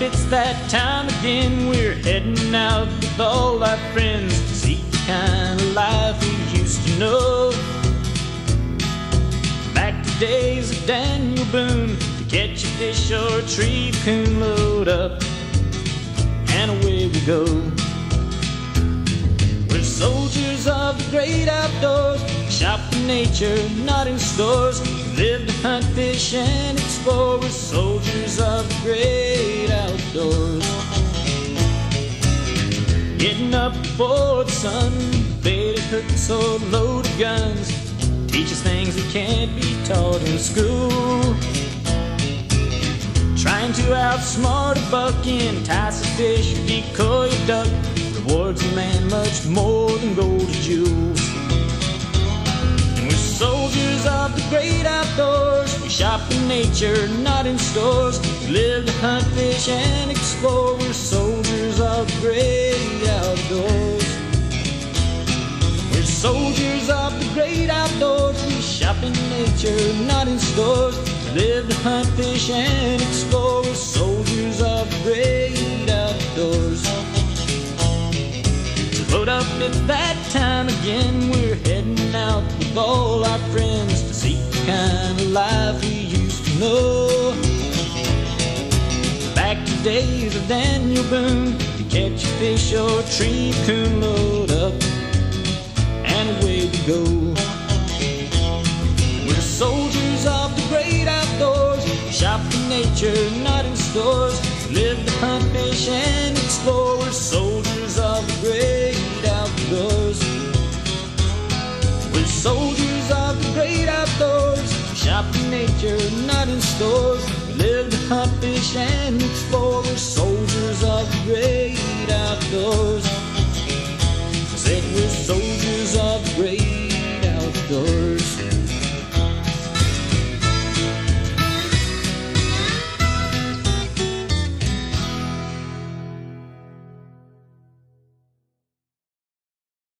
it's that time again. We're heading out with all our friends to seek the kind of life we used to know. Back to days of Daniel Boone to catch a fish or a tree coon load up, and away we go. We're soldiers of the great outdoors, shop in nature, not in stores. Live to hunt, fish, and explore. We're soldiers Up before the sun, faded curtains or loaded guns. Teaches things that can't be taught in school. Trying to outsmart a buck, entice a fish, or decoy a duck. Rewards a man much more than gold or jewels. And we're soldiers of the great outdoors. We shop in nature, not in stores. We live to hunt, fish, and in nature, not in stores. Live to hunt, fish, and explore. Soldiers of great outdoors. So load up, it's that time again. We're heading out with all our friends to seek the kind of life we used to know. Back to days of Daniel Boone to catch a fish or a tree coon load up and away we go. Nature, not in stores. Live to hunt, fish, and explore. We're soldiers of the great outdoors. We're soldiers of the great outdoors, shop in nature, not in stores. Live to hunt, fish, and explore. We're soldiers of the great outdoors.